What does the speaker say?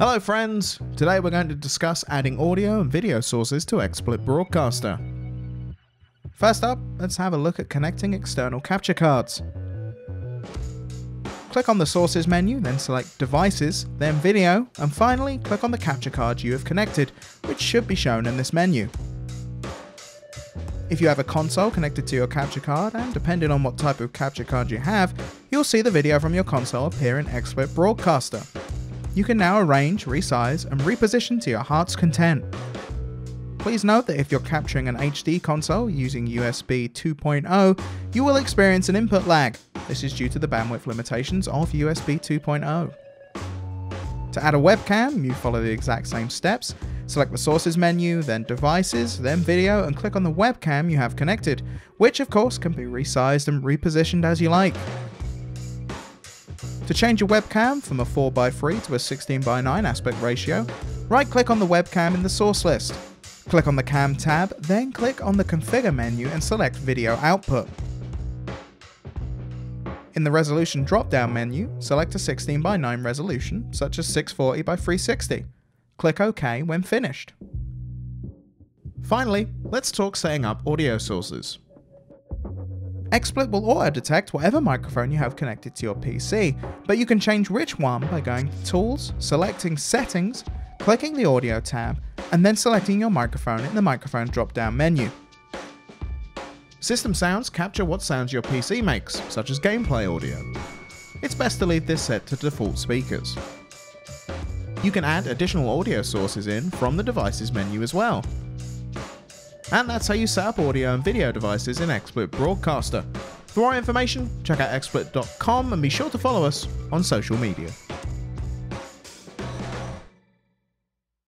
Hello friends! Today we're going to discuss adding audio and video sources to XSplit Broadcaster. First up, let's have a look at connecting external capture cards. Click on the Sources menu, then select Devices, then Video, and finally click on the capture card you have connected, which should be shown in this menu. If you have a console connected to your capture card, and depending on what type of capture card you have, you'll see the video from your console appear in XSplit Broadcaster you can now arrange, resize, and reposition to your heart's content. Please note that if you're capturing an HD console using USB 2.0, you will experience an input lag. This is due to the bandwidth limitations of USB 2.0. To add a webcam, you follow the exact same steps. Select the sources menu, then devices, then video, and click on the webcam you have connected, which of course can be resized and repositioned as you like. To change your webcam from a 4x3 to a 16x9 aspect ratio, right click on the webcam in the source list. Click on the Cam tab, then click on the Configure menu and select Video Output. In the Resolution drop-down menu, select a 16x9 resolution, such as 640x360. Click OK when finished. Finally, let's talk setting up audio sources. XSplit will auto-detect whatever microphone you have connected to your PC, but you can change which one by going to Tools, selecting Settings, clicking the Audio tab, and then selecting your microphone in the microphone drop-down menu. System sounds capture what sounds your PC makes, such as gameplay audio. It's best to leave this set to default speakers. You can add additional audio sources in from the devices menu as well, and that's how you set up audio and video devices in XSplit Broadcaster. For more information, check out xsplit.com and be sure to follow us on social media.